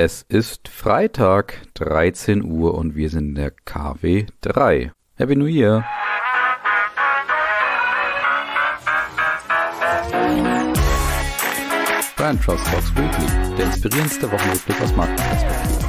Es ist Freitag, 13 Uhr und wir sind in der KW 3. Happy New Year! Brand Trust Talks Weekly, der inspirierendste Wochenrückblick aus Markenperspektive.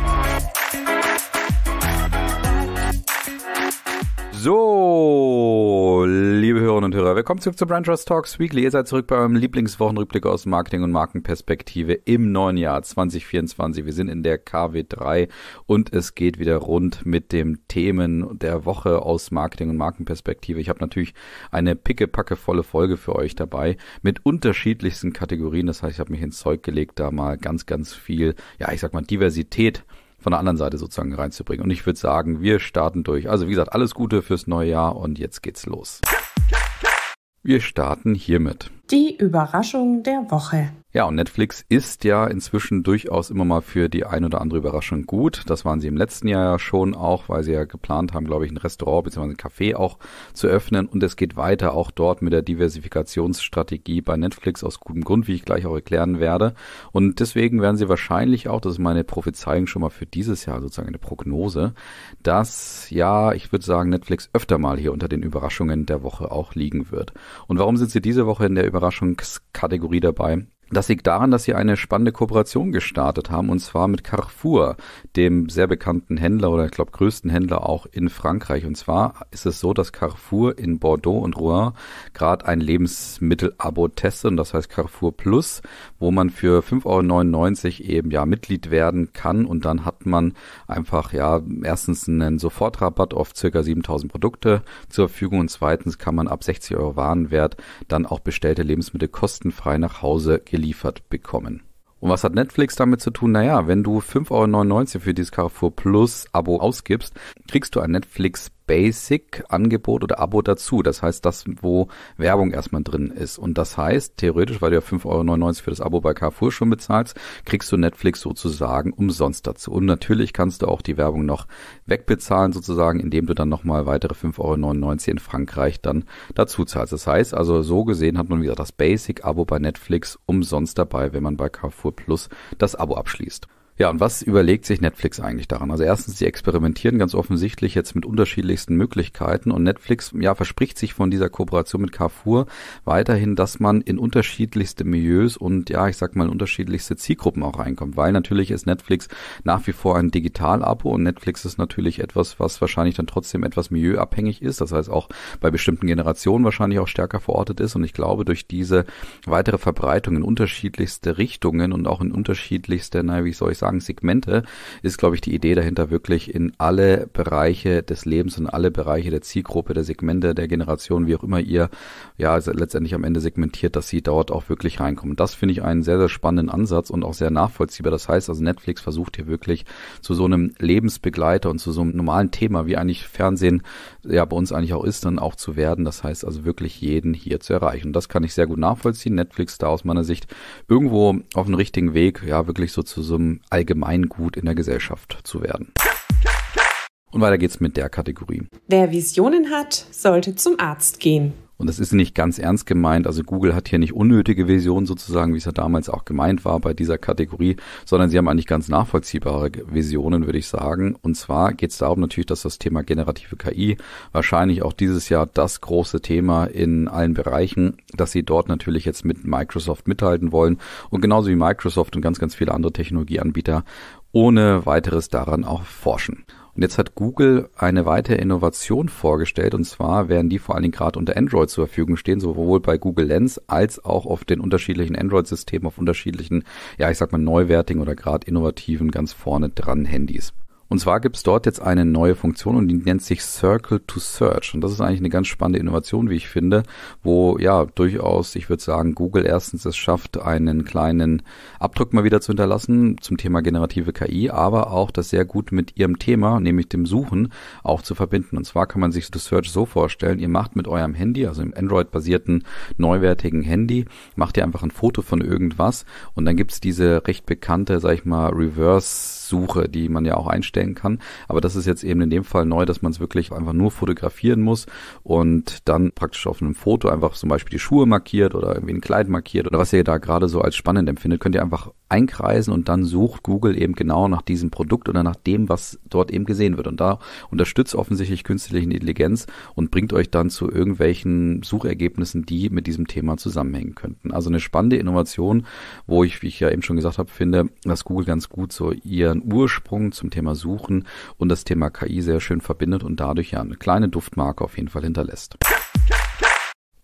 So, liebe Hörerinnen und Hörer, willkommen zurück zu Brand Trust Talks Weekly. Ihr seid zurück bei eurem Lieblingswochenrückblick aus Marketing und Markenperspektive im neuen Jahr 2024. Wir sind in der KW3 und es geht wieder rund mit dem Themen der Woche aus Marketing und Markenperspektive. Ich habe natürlich eine pickepacke volle Folge für euch dabei mit unterschiedlichsten Kategorien. Das heißt, ich habe mich ins Zeug gelegt, da mal ganz, ganz viel, ja, ich sag mal, Diversität von der anderen Seite sozusagen reinzubringen. Und ich würde sagen, wir starten durch. Also wie gesagt, alles Gute fürs neue Jahr und jetzt geht's los. Wir starten hiermit. Die Überraschung der Woche. Ja, und Netflix ist ja inzwischen durchaus immer mal für die ein oder andere Überraschung gut. Das waren sie im letzten Jahr ja schon auch, weil sie ja geplant haben, glaube ich, ein Restaurant bzw. ein Café auch zu öffnen. Und es geht weiter auch dort mit der Diversifikationsstrategie bei Netflix aus gutem Grund, wie ich gleich auch erklären werde. Und deswegen werden sie wahrscheinlich auch, das ist meine Prophezeiung schon mal für dieses Jahr, sozusagen eine Prognose, dass ja, ich würde sagen, Netflix öfter mal hier unter den Überraschungen der Woche auch liegen wird. Und warum sind sie diese Woche in der Überraschungskategorie dabei? Das liegt daran, dass sie eine spannende Kooperation gestartet haben, und zwar mit Carrefour, dem sehr bekannten Händler oder ich glaube größten Händler auch in Frankreich. Und zwar ist es so, dass Carrefour in Bordeaux und Rouen gerade ein Lebensmittel-Abo testet, und das heißt Carrefour Plus, wo man für 5,99 Euro eben ja Mitglied werden kann. Und dann hat man einfach ja erstens einen Sofortrabatt auf circa 7000 Produkte zur Verfügung. Und zweitens kann man ab 60 Euro Warenwert dann auch bestellte Lebensmittel kostenfrei nach Hause geliefert bekommen. Und was hat Netflix damit zu tun? Naja, wenn du 5,99 Euro für dieses Carrefour Plus Abo ausgibst, kriegst du ein Netflix Basic-Angebot oder Abo dazu. Das heißt, das, wo Werbung erstmal drin ist. Und das heißt, theoretisch, weil du ja 5,99 Euro für das Abo bei Carrefour schon bezahlst, kriegst du Netflix sozusagen umsonst dazu. Und natürlich kannst du auch die Werbung noch wegbezahlen, sozusagen, indem du dann nochmal weitere 5,99 Euro in Frankreich dann dazu zahlst. Das heißt also, so gesehen hat man wieder das Basic-Abo bei Netflix umsonst dabei, wenn man bei Carrefour Plus das Abo abschließt. Ja, und was überlegt sich Netflix eigentlich daran? Also erstens, sie experimentieren ganz offensichtlich jetzt mit unterschiedlichsten Möglichkeiten und Netflix, ja, verspricht sich von dieser Kooperation mit Carrefour weiterhin, dass man in unterschiedlichste Milieus und ja, ich sag mal, unterschiedlichste Zielgruppen auch reinkommt, weil natürlich ist Netflix nach wie vor ein Digital-Abo und Netflix ist natürlich etwas, was wahrscheinlich dann trotzdem etwas milieuabhängig ist, das heißt auch bei bestimmten Generationen wahrscheinlich auch stärker verortet ist und ich glaube, durch diese weitere Verbreitung in unterschiedlichste Richtungen und auch in unterschiedlichste, naja, wie soll ich sagen, sagen, Segmente, ist, glaube ich, die Idee dahinter wirklich in alle Bereiche des Lebens und alle Bereiche der Zielgruppe, der Segmente, der Generation, wie auch immer ihr ja letztendlich am Ende segmentiert, dass sie dort auch wirklich reinkommen. Das finde ich einen sehr, sehr spannenden Ansatz und auch sehr nachvollziehbar. Das heißt also, Netflix versucht hier wirklich zu so einem Lebensbegleiter und zu so einem normalen Thema, wie eigentlich Fernsehen ja bei uns eigentlich auch ist, dann auch zu werden. Das heißt also wirklich jeden hier zu erreichen. Und das kann ich sehr gut nachvollziehen. Netflix da aus meiner Sicht irgendwo auf dem richtigen Weg, ja wirklich so zu so einem Allgemeingut in der Gesellschaft zu werden. Und weiter geht's mit der Kategorie. Wer Visionen hat, sollte zum Arzt gehen. Und das ist nicht ganz ernst gemeint. Also Google hat hier nicht unnötige Visionen sozusagen, wie es ja damals auch gemeint war bei dieser Kategorie, sondern sie haben eigentlich ganz nachvollziehbare Visionen, würde ich sagen. Und zwar geht es darum natürlich, dass das Thema generative KI wahrscheinlich auch dieses Jahr das große Thema in allen Bereichen, dass sie dort natürlich jetzt mit Microsoft mithalten wollen und genauso wie Microsoft und ganz, ganz viele andere Technologieanbieter ohne weiteres daran auch forschen. Und jetzt hat Google eine weitere Innovation vorgestellt und zwar werden die vor allen Dingen gerade unter Android zur Verfügung stehen, sowohl bei Google Lens als auch auf den unterschiedlichen Android-Systemen, auf unterschiedlichen, ja ich sag mal neuwertigen oder gerade innovativen ganz vorne dran Handys. Und zwar gibt es dort jetzt eine neue Funktion und die nennt sich Circle to Search. Und das ist eigentlich eine ganz spannende Innovation, wie ich finde, wo ja durchaus, ich würde sagen, Google erstens es schafft, einen kleinen Abdruck mal wieder zu hinterlassen zum Thema generative KI, aber auch das sehr gut mit ihrem Thema, nämlich dem Suchen, auch zu verbinden. Und zwar kann man sich das Search so vorstellen, ihr macht mit eurem Handy, also im Android-basierten neuwertigen Handy, macht ihr einfach ein Foto von irgendwas und dann gibt's diese recht bekannte, sag ich mal, Reverse Kurzsuche, die man ja auch einstellen kann. Aber das ist jetzt eben in dem Fall neu, dass man es wirklich einfach nur fotografieren muss und dann praktisch auf einem Foto einfach zum Beispiel die Schuhe markiert oder irgendwie ein Kleid markiert oder was ihr da gerade so als spannend empfindet, könnt ihr einfach einkreisen und dann sucht Google eben genau nach diesem Produkt oder nach dem, was dort eben gesehen wird. Und da unterstützt offensichtlich künstliche Intelligenz und bringt euch dann zu irgendwelchen Suchergebnissen, die mit diesem Thema zusammenhängen könnten. Also eine spannende Innovation, wo ich, wie ich ja eben schon gesagt habe, finde, dass Google ganz gut so ihren Ursprung zum Thema Suchen und das Thema KI sehr schön verbindet und dadurch ja eine kleine Duftmarke auf jeden Fall hinterlässt.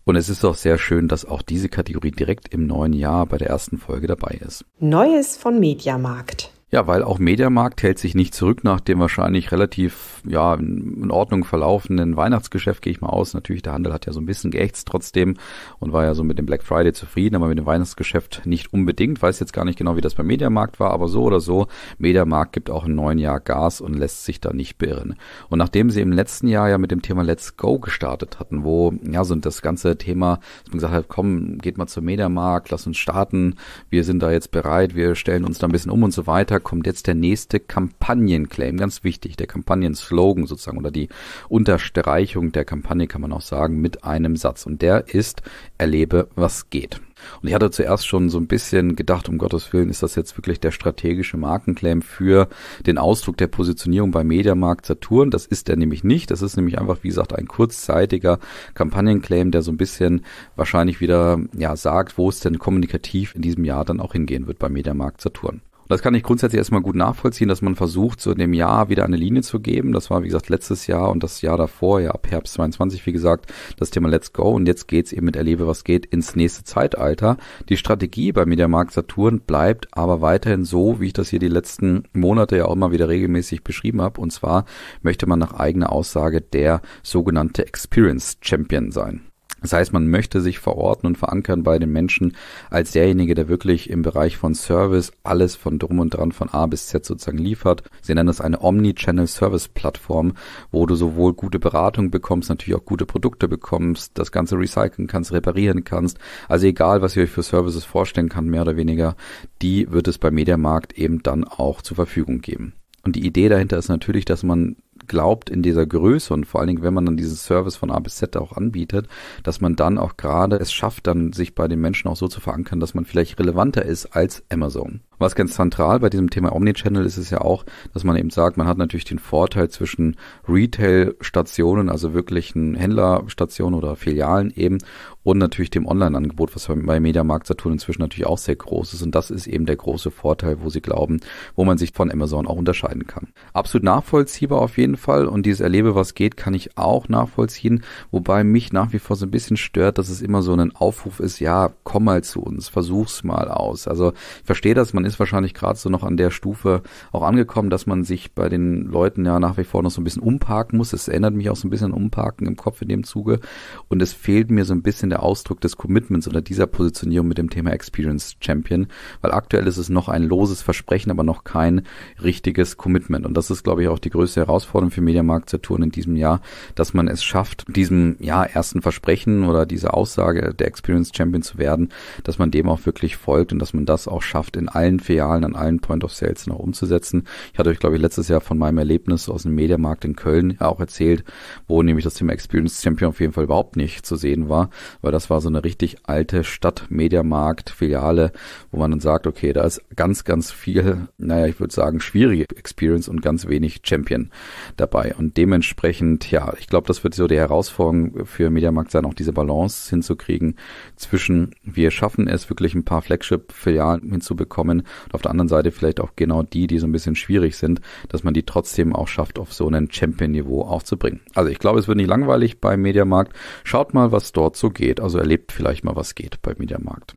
Und es ist auch sehr schön, dass auch diese Kategorie direkt im neuen Jahr bei der ersten Folge dabei ist. Neues von Mediamarkt. Ja, weil auch Mediamarkt hält sich nicht zurück nach dem wahrscheinlich relativ ja in Ordnung verlaufenden Weihnachtsgeschäft, gehe ich mal aus. Natürlich, der Handel hat ja so ein bisschen geächtzt trotzdem und war ja so mit dem Black Friday zufrieden, aber mit dem Weihnachtsgeschäft nicht unbedingt. Weiß jetzt gar nicht genau, wie das beim Mediamarkt war, aber so oder so, Mediamarkt gibt auch im neuen Jahr Gas und lässt sich da nicht beirren. Und nachdem sie im letzten Jahr ja mit dem Thema Let's Go gestartet hatten, wo ja so das ganze Thema, dass man gesagt hat, komm, geht mal zum Mediamarkt, lass uns starten, wir sind da jetzt bereit, wir stellen uns da ein bisschen um und so weiter kommt jetzt der nächste Kampagnenclaim, ganz wichtig, der Kampagnenslogan sozusagen oder die Unterstreichung der Kampagne kann man auch sagen mit einem Satz und der ist erlebe, was geht. Und ich hatte zuerst schon so ein bisschen gedacht, um Gottes Willen, ist das jetzt wirklich der strategische Markenclaim für den Ausdruck der Positionierung bei Mediamarkt Saturn? Das ist er nämlich nicht. Das ist nämlich einfach, wie gesagt, ein kurzzeitiger Kampagnenclaim, der so ein bisschen wahrscheinlich wieder, ja, sagt, wo es denn kommunikativ in diesem Jahr dann auch hingehen wird bei Mediamarkt Saturn. Und das kann ich grundsätzlich erstmal gut nachvollziehen, dass man versucht, so in dem Jahr wieder eine Linie zu geben. Das war, wie gesagt, letztes Jahr und das Jahr davor, ja, ab Herbst 22, wie gesagt, das Thema Let's Go. Und jetzt geht's eben mit Erlebe, was geht, ins nächste Zeitalter. Die Strategie bei Mediamarkt Saturn bleibt aber weiterhin so, wie ich das hier die letzten Monate ja auch immer wieder regelmäßig beschrieben habe. Und zwar möchte man nach eigener Aussage der sogenannte Experience Champion sein. Das heißt, man möchte sich verorten und verankern bei den Menschen als derjenige, der wirklich im Bereich von Service alles von drum und dran von A bis Z sozusagen liefert. Sie nennen das eine Omni-Channel Service Plattform, wo du sowohl gute Beratung bekommst, natürlich auch gute Produkte bekommst, das Ganze recyceln kannst, reparieren kannst. Also egal, was ihr euch für Services vorstellen kann, mehr oder weniger, die wird es bei Mediamarkt eben dann auch zur Verfügung geben. Und die Idee dahinter ist natürlich, dass man glaubt in dieser Größe und vor allen Dingen, wenn man dann diesen Service von A bis Z auch anbietet, dass man dann auch gerade es schafft, dann sich bei den Menschen auch so zu verankern, dass man vielleicht relevanter ist als Amazon. Was ganz zentral bei diesem Thema Omnichannel ist es ja auch, dass man eben sagt, man hat natürlich den Vorteil zwischen Retail-Stationen, also wirklichen Händlerstationen oder Filialen eben, und natürlich dem Online-Angebot, was bei Mediamarkt Saturn inzwischen natürlich auch sehr groß ist. Und das ist eben der große Vorteil, wo sie glauben, wo man sich von Amazon auch unterscheiden kann. Absolut nachvollziehbar auf jeden Fall. Und dieses Erlebe, was geht, kann ich auch nachvollziehen. Wobei mich nach wie vor so ein bisschen stört, dass es immer so ein Aufruf ist, ja, komm mal zu uns, versuch's mal aus. Also ich verstehe das, man ist wahrscheinlich gerade so noch an der Stufe auch angekommen, dass man sich bei den Leuten ja nach wie vor noch so ein bisschen umparken muss. Es erinnert mich auch so ein bisschen an Umparken im Kopf in dem Zuge. Und es fehlt mir so ein bisschen der Ausdruck des Commitments oder dieser Positionierung mit dem Thema Experience Champion, weil aktuell ist es noch ein loses Versprechen, aber noch kein richtiges Commitment. Und das ist, glaube ich, auch die größte Herausforderung für Mediamarkt Saturn in diesem Jahr, dass man es schafft, diesem ja ersten Versprechen oder dieser Aussage der Experience Champion zu werden, dass man dem auch wirklich folgt und dass man das auch schafft in allen Filialen, an allen Point of Sales noch umzusetzen. Ich hatte euch, glaube ich, letztes Jahr von meinem Erlebnis aus dem Mediamarkt in Köln auch erzählt, wo nämlich das Thema Experience Champion auf jeden Fall überhaupt nicht zu sehen war, weil das war so eine richtig alte Stadt-Mediamarkt-Filiale, wo man dann sagt, okay, da ist ganz, ganz viel, naja, ich würde sagen, schwierige Experience und ganz wenig Champion dabei. Und dementsprechend, ja, ich glaube, das wird so die Herausforderung für Mediamarkt sein, auch diese Balance hinzukriegen zwischen, wir schaffen es wirklich ein paar Flagship-Filialen hinzubekommen und auf der anderen Seite vielleicht auch genau die, die so ein bisschen schwierig sind, dass man die trotzdem auch schafft, auf so einen Champion-Niveau aufzubringen. Also ich glaube, es wird nicht langweilig beim Mediamarkt. Schaut mal, was dort so geht. Also erlebt vielleicht mal, was geht beim Mediamarkt.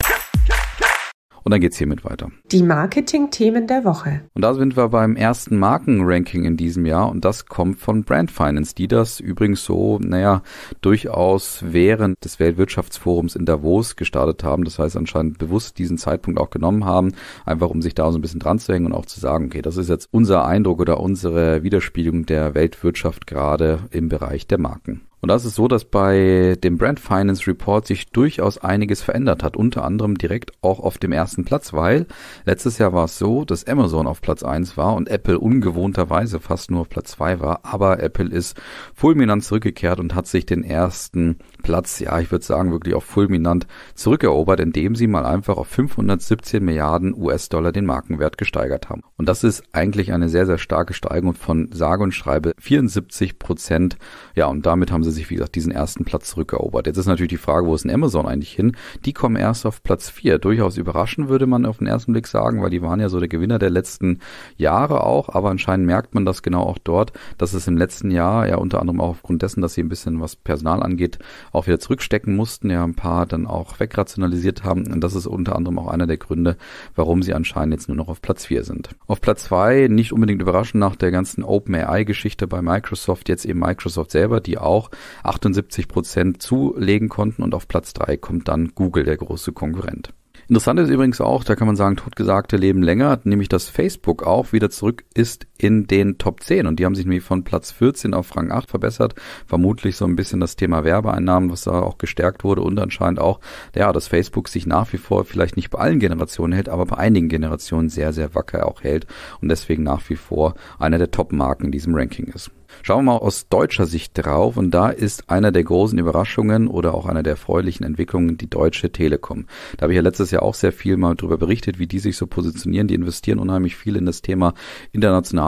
Und dann geht's hiermit weiter. Die Marketing-Themen der Woche. Und da sind wir beim ersten Markenranking in diesem Jahr und das kommt von Brand Finance, die das übrigens so, naja, durchaus während des Weltwirtschaftsforums in Davos gestartet haben. Das heißt anscheinend bewusst diesen Zeitpunkt auch genommen haben, einfach um sich da so ein bisschen dran zu hängen und auch zu sagen, okay, das ist jetzt unser Eindruck oder unsere Widerspiegelung der Weltwirtschaft gerade im Bereich der Marken. Und das ist so, dass bei dem Brand Finance Report sich durchaus einiges verändert hat, unter anderem direkt auch auf dem ersten Platz, weil letztes Jahr war es so, dass Amazon auf Platz eins war und Apple ungewohnterweise fast nur auf Platz zwei war, aber Apple ist fulminant zurückgekehrt und hat sich den ersten Platz, ja, ich würde sagen, wirklich auf fulminant zurückerobert, indem sie mal einfach auf 517 Milliarden US-Dollar den Markenwert gesteigert haben. Und das ist eigentlich eine sehr, sehr starke Steigerung von sage und schreibe 74 Prozent. Ja, und damit haben sie sich, wie gesagt, diesen ersten Platz zurückerobert. Jetzt ist natürlich die Frage, wo ist denn Amazon eigentlich hin? Die kommen erst auf Platz 4. Durchaus überraschend, würde man auf den ersten Blick sagen, weil die waren ja so der Gewinner der letzten Jahre auch, aber anscheinend merkt man das genau auch dort, dass es im letzten Jahr, ja unter anderem auch aufgrund dessen, dass sie ein bisschen was Personal angeht, auch wieder zurückstecken mussten, ja ein paar dann auch wegrationalisiert haben. Und das ist unter anderem auch einer der Gründe, warum sie anscheinend jetzt nur noch auf Platz 4 sind. Auf Platz 2, nicht unbedingt überraschend nach der ganzen OpenAI-Geschichte bei Microsoft, jetzt eben Microsoft selber, die auch 78 Prozent zulegen konnten und auf Platz 3 kommt dann Google, der große Konkurrent. Interessant ist übrigens auch, da kann man sagen, totgesagte leben länger, nämlich dass Facebook auch wieder zurück ist in den Top 10 und die haben sich nämlich von Platz 14 auf Rang 8 verbessert. Vermutlich so ein bisschen das Thema Werbeeinnahmen, was da auch gestärkt wurde und anscheinend auch, ja, dass Facebook sich nach wie vor vielleicht nicht bei allen Generationen hält, aber bei einigen Generationen sehr, sehr wacker auch hält und deswegen nach wie vor einer der Top-Marken in diesem Ranking ist. Schauen wir mal aus deutscher Sicht drauf und da ist einer der großen Überraschungen oder auch einer der erfreulichen Entwicklungen die Deutsche Telekom. Da habe ich ja letztes Jahr auch sehr viel mal darüber berichtet, wie die sich so positionieren. Die investieren unheimlich viel in das Thema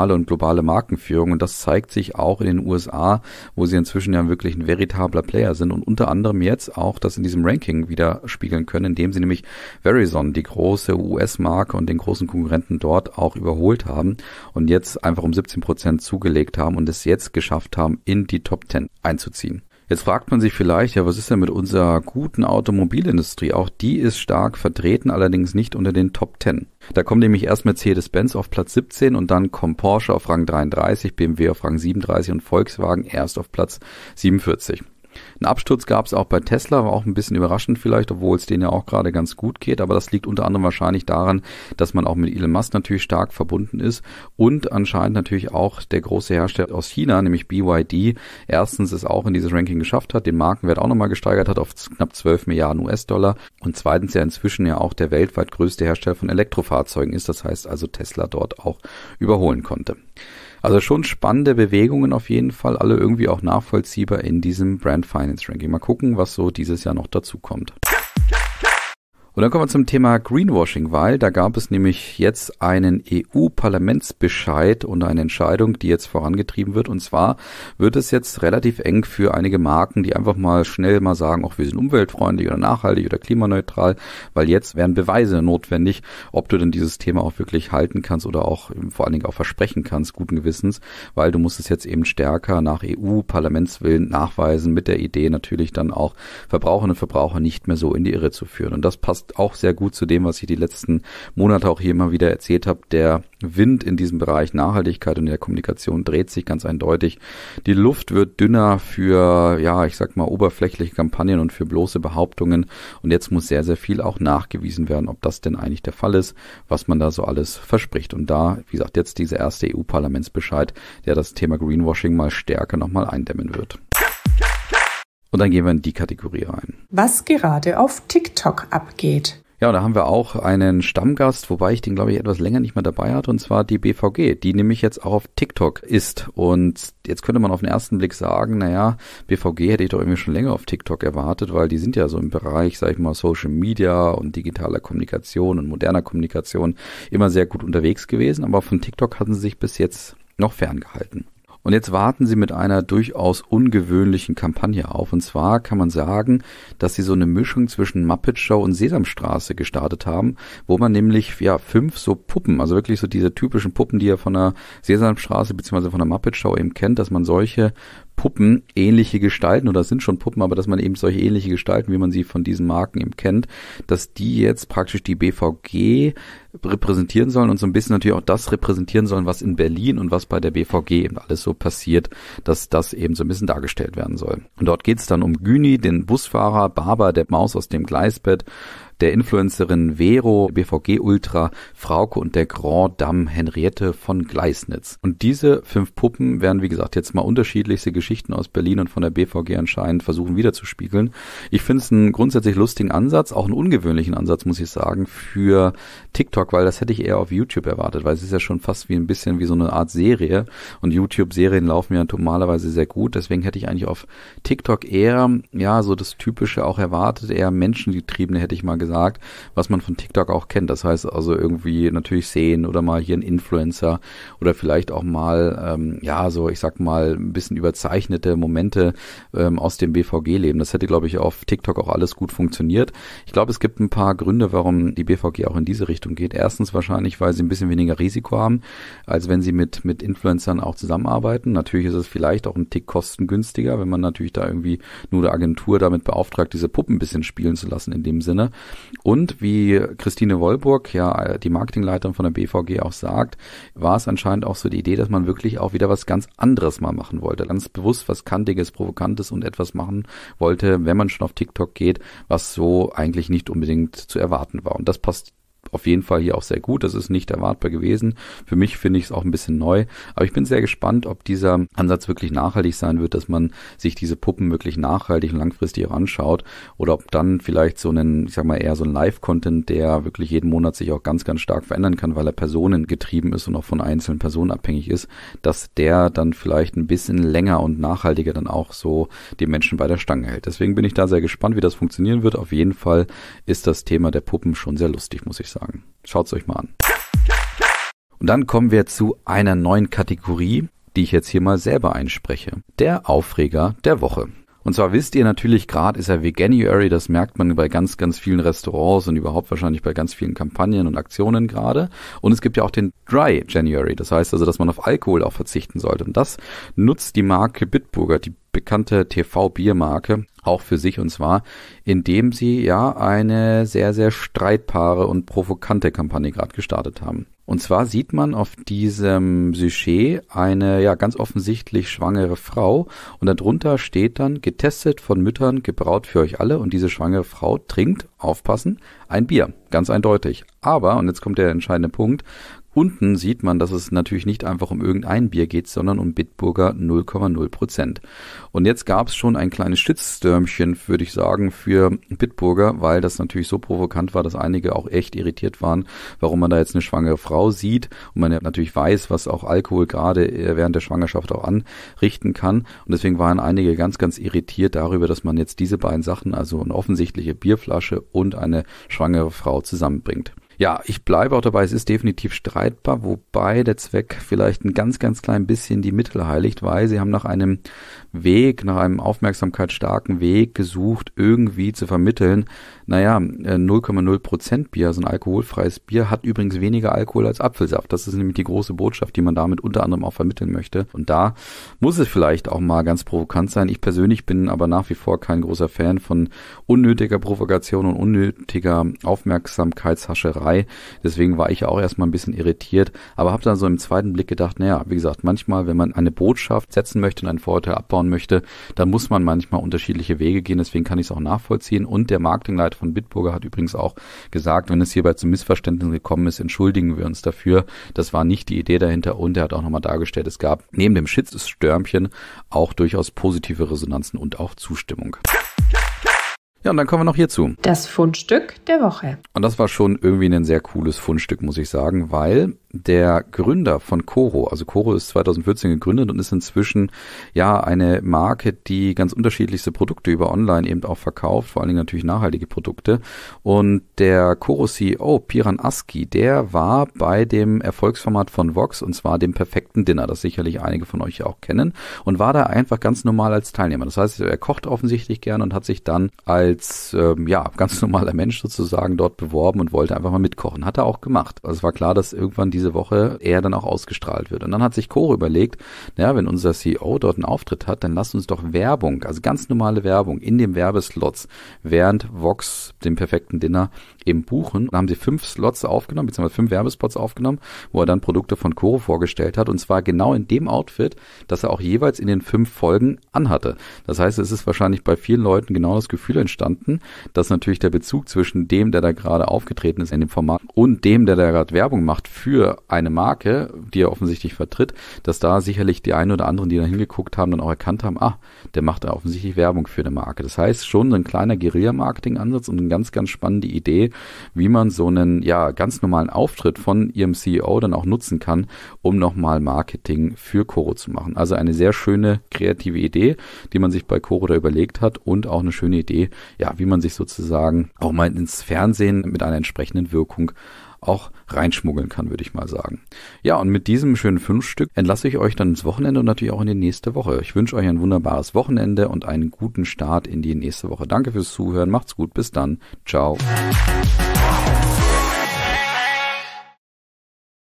internationale und globale Markenführung und das zeigt sich auch in den USA, wo sie inzwischen ja wirklich ein veritabler Player sind und unter anderem jetzt auch das in diesem Ranking wieder spiegeln können, indem sie nämlich Verizon, die große US-Marke und den großen Konkurrenten dort auch überholt haben und jetzt einfach um 17 Prozent zugelegt haben und es jetzt geschafft haben, in die Top 10 einzuziehen. Jetzt fragt man sich vielleicht, ja, was ist denn mit unserer guten Automobilindustrie? Auch die ist stark vertreten, allerdings nicht unter den Top 10. Da kommt nämlich erst Mercedes-Benz auf Platz 17 und dann kommt Porsche auf Rang 33, BMW auf Rang 37 und Volkswagen erst auf Platz 47. Ein Absturz gab es auch bei Tesla, war auch ein bisschen überraschend vielleicht, obwohl es denen ja auch gerade ganz gut geht. Aber das liegt unter anderem wahrscheinlich daran, dass man auch mit Elon Musk natürlich stark verbunden ist und anscheinend natürlich auch der große Hersteller aus China, nämlich BYD, erstens es auch in dieses Ranking geschafft hat, den Markenwert auch nochmal gesteigert hat auf knapp 12 Milliarden US-Dollar und zweitens ja inzwischen ja auch der weltweit größte Hersteller von Elektrofahrzeugen ist. Das heißt also Tesla dort auch überholen konnte. Also schon spannende Bewegungen auf jeden Fall, alle irgendwie auch nachvollziehbar in diesem Brand Finance Ranking. Mal gucken, was so dieses Jahr noch dazu kommt. Und dann kommen wir zum Thema Greenwashing, weil da gab es nämlich jetzt einen EU-Parlamentsbescheid und eine Entscheidung, die jetzt vorangetrieben wird. Und zwar wird es jetzt relativ eng für einige Marken, die einfach mal schnell mal sagen, auch wir sind umweltfreundlich oder nachhaltig oder klimaneutral, weil jetzt werden Beweise notwendig, ob du denn dieses Thema auch wirklich halten kannst oder auch vor allen Dingen auch versprechen kannst, guten Gewissens, weil du musst es jetzt eben stärker nach EU-Parlamentswillen nachweisen, mit der Idee natürlich dann auch Verbraucherinnen und Verbraucher nicht mehr so in die Irre zu führen. Und das passt passt auch sehr gut zu dem, was ich die letzten Monate auch hier immer wieder erzählt habe. Der Wind in diesem Bereich Nachhaltigkeit und der Kommunikation dreht sich ganz eindeutig. Die Luft wird dünner für, ja, ich sag mal, oberflächliche Kampagnen und für bloße Behauptungen. Und jetzt muss sehr, sehr viel auch nachgewiesen werden, ob das denn eigentlich der Fall ist, was man da so alles verspricht. Und da, wie gesagt, jetzt dieser erste EU-Parlamentsbescheid, der das Thema Greenwashing mal stärker nochmal eindämmen wird. Und dann gehen wir in die Kategorie rein. Was gerade auf TikTok abgeht. Ja, da haben wir auch einen Stammgast, wobei ich den, glaube ich, etwas länger nicht mehr dabei hatte, und zwar die BVG, die nämlich jetzt auch auf TikTok ist. Und jetzt könnte man auf den ersten Blick sagen, naja, BVG hätte ich doch irgendwie schon länger auf TikTok erwartet, weil die sind ja so im Bereich, sag ich mal, Social Media und digitaler Kommunikation und moderner Kommunikation immer sehr gut unterwegs gewesen, aber von TikTok hatten sie sich bis jetzt noch ferngehalten. Und jetzt warten sie mit einer durchaus ungewöhnlichen Kampagne auf. Und zwar kann man sagen, dass sie so eine Mischung zwischen Muppet Show und Sesamstraße gestartet haben, wo man nämlich ja fünf so Puppen, also wirklich so diese typischen Puppen, die ihr von der Sesamstraße bzw. von der Muppet Show eben kennt, dass man solche Puppen ähnliche Gestalten oder sind schon Puppen, aber dass man eben solche ähnliche Gestalten, wie man sie von diesen Marken eben kennt, dass die jetzt praktisch die BVG repräsentieren sollen und so ein bisschen natürlich auch das repräsentieren sollen, was in Berlin und was bei der BVG eben alles so passiert, dass das eben so ein bisschen dargestellt werden soll. Und dort geht es dann um Güni, den Busfahrer, Baba, der Maus aus dem Gleisbett, der Influencerin Vero, BVG Ultra, Frauke und der Grand Dame Henriette von Gleisnitz. Und diese fünf Puppen werden, wie gesagt, jetzt mal unterschiedlichste Geschichten aus Berlin und von der BVG anscheinend versuchen wiederzuspiegeln. Ich finde es einen grundsätzlich lustigen Ansatz, auch einen ungewöhnlichen Ansatz, muss ich sagen, für TikTok, weil das hätte ich eher auf YouTube erwartet, weil es ist ja schon fast wie ein bisschen wie so eine Art Serie und YouTube-Serien laufen ja normalerweise sehr gut, deswegen hätte ich eigentlich auf TikTok eher, ja, so das Typische auch erwartet, eher menschengetriebene, hätte ich mal gesagt, was man von TikTok auch kennt. Das heißt also irgendwie natürlich sehen oder mal hier ein Influencer oder vielleicht auch mal, ähm, ja, so ich sag mal, ein bisschen überzeichnete Momente ähm, aus dem BVG-Leben. Das hätte, glaube ich, auf TikTok auch alles gut funktioniert. Ich glaube, es gibt ein paar Gründe, warum die BVG auch in diese Richtung geht. Erstens wahrscheinlich, weil sie ein bisschen weniger Risiko haben, als wenn sie mit, mit Influencern auch zusammenarbeiten. Natürlich ist es vielleicht auch ein Tick kostengünstiger, wenn man natürlich da irgendwie nur eine Agentur damit beauftragt, diese Puppen ein bisschen spielen zu lassen in dem Sinne. Und wie Christine Wollburg, ja, die Marketingleiterin von der BVG auch sagt, war es anscheinend auch so die Idee, dass man wirklich auch wieder was ganz anderes mal machen wollte. Ganz bewusst was Kantiges, Provokantes und etwas machen wollte, wenn man schon auf TikTok geht, was so eigentlich nicht unbedingt zu erwarten war. Und das passt auf jeden Fall hier auch sehr gut. Das ist nicht erwartbar gewesen. Für mich finde ich es auch ein bisschen neu. Aber ich bin sehr gespannt, ob dieser Ansatz wirklich nachhaltig sein wird, dass man sich diese Puppen wirklich nachhaltig und langfristig anschaut. Oder ob dann vielleicht so einen, ich sag mal, eher so ein Live-Content, der wirklich jeden Monat sich auch ganz, ganz stark verändern kann, weil er personengetrieben ist und auch von einzelnen Personen abhängig ist, dass der dann vielleicht ein bisschen länger und nachhaltiger dann auch so die Menschen bei der Stange hält. Deswegen bin ich da sehr gespannt, wie das funktionieren wird. Auf jeden Fall ist das Thema der Puppen schon sehr lustig, muss ich sagen sagen. Schaut's euch mal an. Und dann kommen wir zu einer neuen Kategorie, die ich jetzt hier mal selber einspreche. Der Aufreger der Woche. Und zwar wisst ihr natürlich, gerade ist ja Veganuary, das merkt man bei ganz, ganz vielen Restaurants und überhaupt wahrscheinlich bei ganz vielen Kampagnen und Aktionen gerade. Und es gibt ja auch den Dry January, das heißt also, dass man auf Alkohol auch verzichten sollte. Und das nutzt die Marke Bitburger, die bekannte TV-Biermarke, auch für sich und zwar, indem sie ja eine sehr, sehr streitbare und provokante Kampagne gerade gestartet haben. Und zwar sieht man auf diesem Sujet eine ja ganz offensichtlich schwangere Frau und darunter steht dann getestet von Müttern, gebraut für euch alle und diese schwangere Frau trinkt, aufpassen, ein Bier, ganz eindeutig. Aber, und jetzt kommt der entscheidende Punkt, Unten sieht man, dass es natürlich nicht einfach um irgendein Bier geht, sondern um Bitburger 0,0 Prozent. Und jetzt gab es schon ein kleines Shitstürmchen, würde ich sagen, für Bitburger, weil das natürlich so provokant war, dass einige auch echt irritiert waren, warum man da jetzt eine schwangere Frau sieht und man ja natürlich weiß, was auch Alkohol gerade während der Schwangerschaft auch anrichten kann. Und deswegen waren einige ganz, ganz irritiert darüber, dass man jetzt diese beiden Sachen, also eine offensichtliche Bierflasche und eine schwangere Frau zusammenbringt. Ja, ich bleibe auch dabei, es ist definitiv streitbar, wobei der Zweck vielleicht ein ganz, ganz klein bisschen die Mittel heiligt, weil sie haben nach einem Weg, nach einem aufmerksamkeitsstarken Weg gesucht, irgendwie zu vermitteln, naja, 0,0 äh, Prozent Bier, also ein alkoholfreies Bier, hat übrigens weniger Alkohol als Apfelsaft. Das ist nämlich die große Botschaft, die man damit unter anderem auch vermitteln möchte. Und da muss es vielleicht auch mal ganz provokant sein. Ich persönlich bin aber nach wie vor kein großer Fan von unnötiger Provokation und unnötiger Aufmerksamkeitshascherei. Deswegen war ich auch erstmal ein bisschen irritiert, aber habe dann so im zweiten Blick gedacht, naja, wie gesagt, manchmal, wenn man eine Botschaft setzen möchte und einen Vorurteil abbauen möchte, dann muss man manchmal unterschiedliche Wege gehen. Deswegen kann ich es auch nachvollziehen. Und der Marketingleiter von Bitburger hat übrigens auch gesagt, wenn es hierbei zu Missverständnissen gekommen ist, entschuldigen wir uns dafür. Das war nicht die Idee dahinter und er hat auch nochmal dargestellt, es gab neben dem Shitstürmchen auch durchaus positive Resonanzen und auch Zustimmung. Ja, und dann kommen wir noch hierzu. Das Fundstück der Woche. Und das war schon irgendwie ein sehr cooles Fundstück, muss ich sagen, weil der Gründer von Coro, also Coro ist 2014 gegründet und ist inzwischen ja eine Marke, die ganz unterschiedlichste Produkte über online eben auch verkauft, vor allen Dingen natürlich nachhaltige Produkte. Und der Coro CEO Piran Aski, der war bei dem Erfolgsformat von Vox und zwar dem perfekten Dinner, das sicherlich einige von euch auch kennen und war da einfach ganz normal als Teilnehmer. Das heißt, er kocht offensichtlich gern und hat sich dann als ähm, ja ganz normaler Mensch sozusagen dort beworben und wollte einfach mal mitkochen. Hat er auch gemacht. Also es war klar, dass irgendwann die diese Woche eher dann auch ausgestrahlt wird. Und dann hat sich Coro überlegt, naja, wenn unser CEO dort einen Auftritt hat, dann lasst uns doch Werbung, also ganz normale Werbung in dem Werbeslots während Vox dem perfekten Dinner eben buchen. Da haben sie fünf Slots aufgenommen, beziehungsweise fünf Werbespots aufgenommen, wo er dann Produkte von Coro vorgestellt hat und zwar genau in dem Outfit, das er auch jeweils in den fünf Folgen anhatte. Das heißt, es ist wahrscheinlich bei vielen Leuten genau das Gefühl entstanden, dass natürlich der Bezug zwischen dem, der da gerade aufgetreten ist in dem Format und dem, der da gerade Werbung macht für eine Marke, die er offensichtlich vertritt, dass da sicherlich die einen oder anderen, die da hingeguckt haben, dann auch erkannt haben, ah, der macht da offensichtlich Werbung für eine Marke. Das heißt, schon ein kleiner Guerilla-Marketing-Ansatz und eine ganz, ganz spannende Wie man so einen ja ganz normalen Auftritt von ihrem CEO dann auch nutzen kann, um nochmal Marketing für Coro zu machen. Also eine sehr schöne kreative Idee, die man sich bei Coro da überlegt hat und auch eine schöne Idee, ja, wie man sich sozusagen auch mal ins Fernsehen mit einer entsprechenden Wirkung auch reinschmuggeln kann, würde ich mal sagen. Ja, und mit diesem schönen Fünfstück entlasse ich euch dann ins Wochenende und natürlich auch in die nächste Woche. Ich wünsche euch ein wunderbares Wochenende und einen guten Start in die nächste Woche. Danke fürs Zuhören, macht's gut, bis dann, ciao.